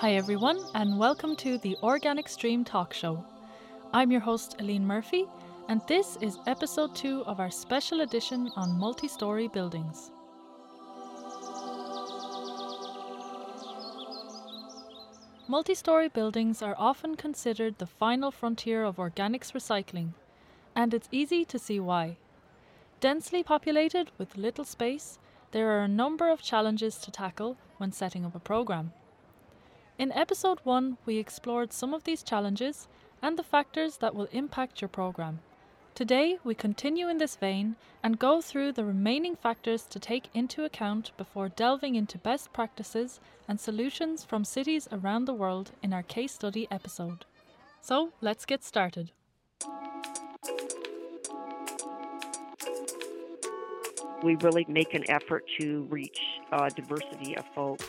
Hi, everyone, and welcome to the Organic Stream Talk Show. I'm your host, Aline Murphy, and this is episode two of our special edition on multi story buildings. Multi story buildings are often considered the final frontier of organics recycling, and it's easy to see why. Densely populated with little space, there are a number of challenges to tackle when setting up a program. In episode 1, we explored some of these challenges and the factors that will impact your program. Today, we continue in this vein and go through the remaining factors to take into account before delving into best practices and solutions from cities around the world in our case study episode. So, let's get started. We really make an effort to reach a diversity of folks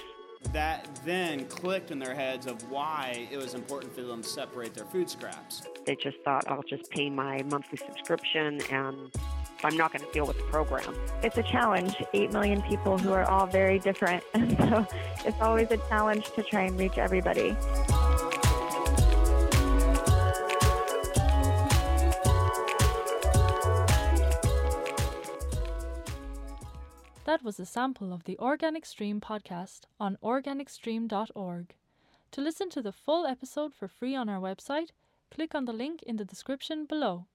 that then clicked in their heads of why it was important for them to separate their food scraps. They just thought, I'll just pay my monthly subscription and I'm not going to deal with the program. It's a challenge. 8 million people who are all very different. And so it's always a challenge to try and reach everybody. That was a sample of the Organic Stream podcast on organicstream.org. To listen to the full episode for free on our website, click on the link in the description below.